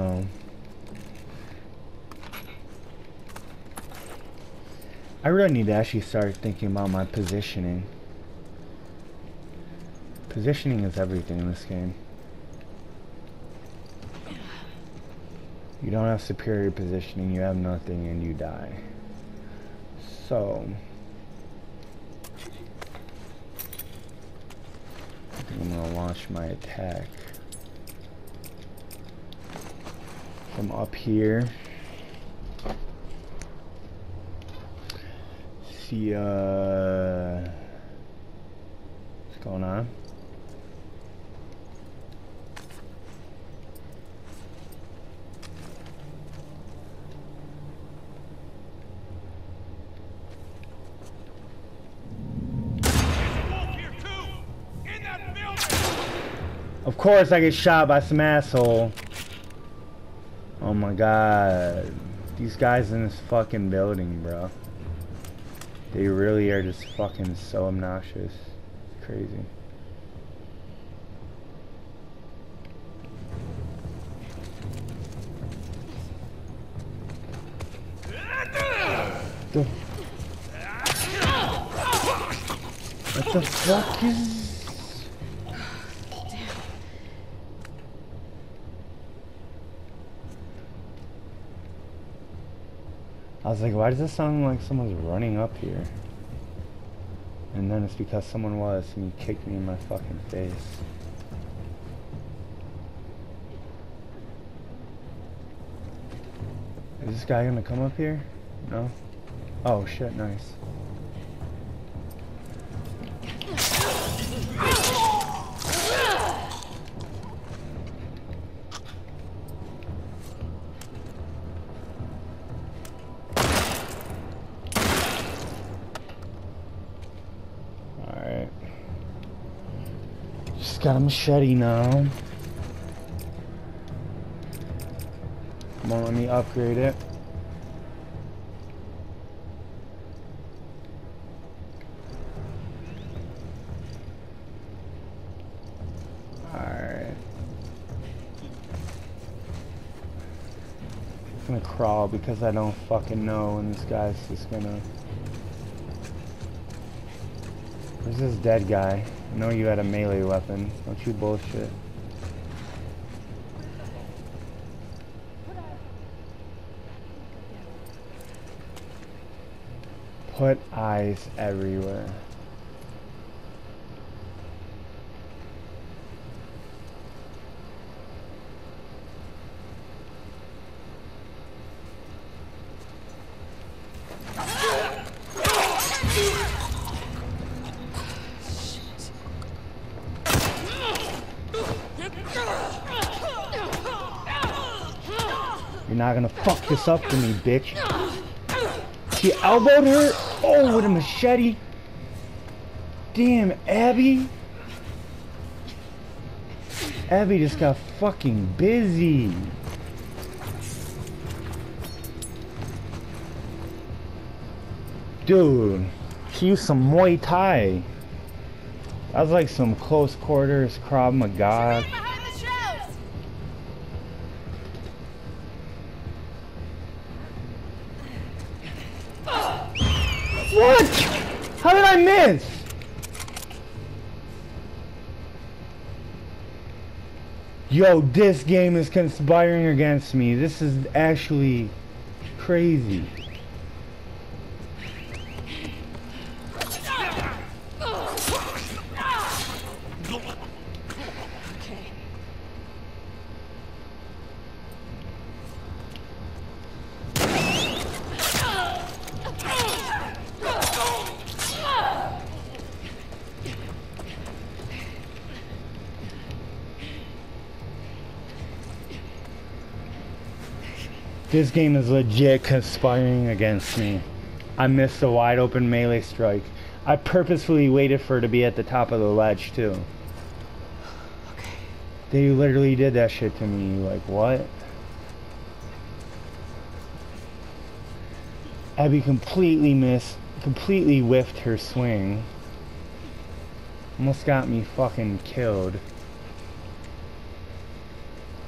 Um, I really need to actually start thinking about my positioning. Positioning is everything in this game. You don't have superior positioning, you have nothing, and you die. So... I think I'm gonna launch my attack. From up here. See, uh... What's going on? Of course I get shot by some asshole. Oh my god. These guys in this fucking building, bro. They really are just fucking so obnoxious. It's crazy. What the fuck is was like, why does this sound like someone's running up here? And then it's because someone was and he kicked me in my fucking face. Is this guy gonna come up here? No? Oh shit, nice. Got a machete now. Come on, let me upgrade it. Alright. I'm gonna crawl because I don't fucking know and this guy's just gonna... Where's this dead guy? I know you had a melee weapon. Don't you bullshit. Put eyes everywhere. You're not gonna fuck this up for me, bitch. She elbowed her? Oh, with a machete. Damn, Abby. Abby just got fucking busy. Dude, she used some Muay Thai. That was like some close quarters Krav Maga. behind the shelves! What? How did I miss? Yo, this game is conspiring against me. This is actually crazy. This game is legit conspiring against me. I missed a wide open melee strike. I purposefully waited for her to be at the top of the ledge too. Okay. They literally did that shit to me. Like, what? Abby completely missed, completely whiffed her swing. Almost got me fucking killed.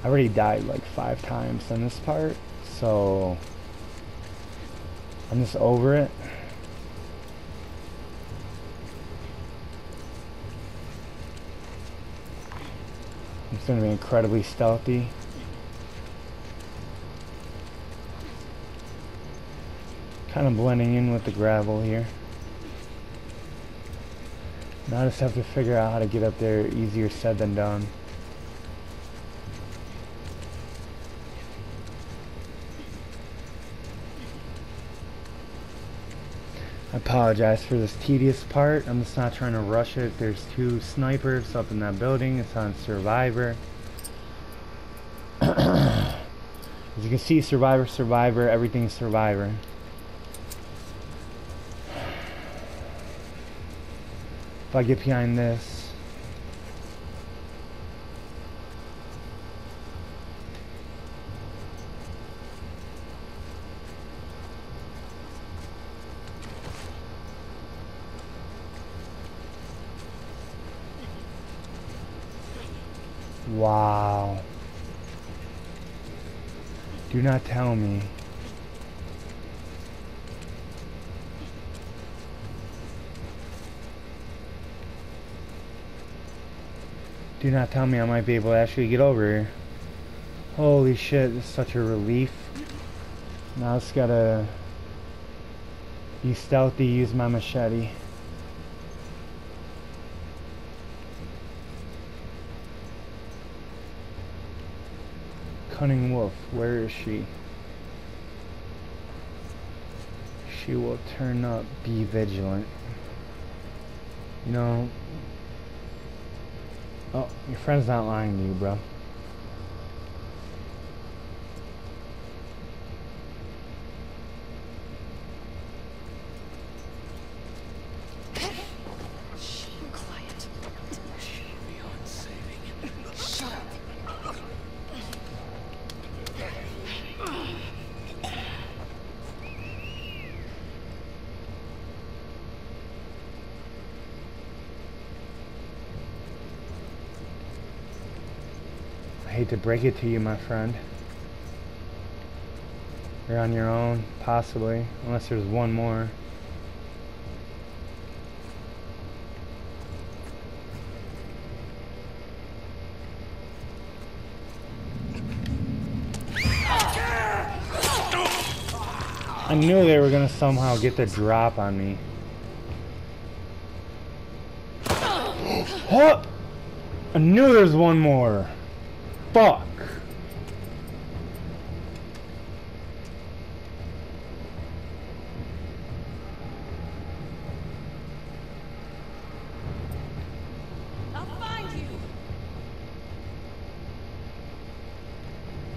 I already died like five times on this part, so I'm just over it. It's going to be incredibly stealthy. Kind of blending in with the gravel here. Now I just have to figure out how to get up there easier said than done. I apologize for this tedious part. I'm just not trying to rush it. There's two snipers up in that building. It's on Survivor. As you can see, Survivor, Survivor, everything's Survivor. If I get behind this. Wow. Do not tell me. Do not tell me I might be able to actually get over here. Holy shit, this is such a relief. Now I just gotta be stealthy, use my machete. Cunning wolf, where is she? She will turn up, be vigilant. You know, Oh, your friend's not lying to you, bro. I hate to break it to you, my friend. You're on your own, possibly, unless there's one more. I knew they were gonna somehow get the drop on me. What? I knew there was one more. Fuck. I'll find you.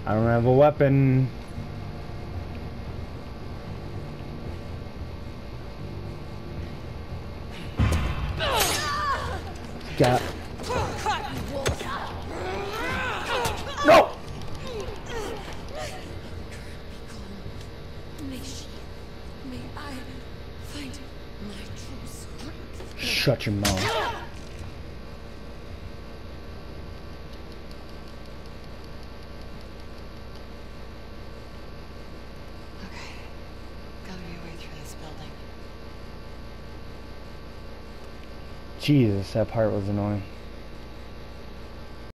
I don't have a weapon. Got. Shut your mouth. Okay, gather your way through this building. Jesus, that part was annoying.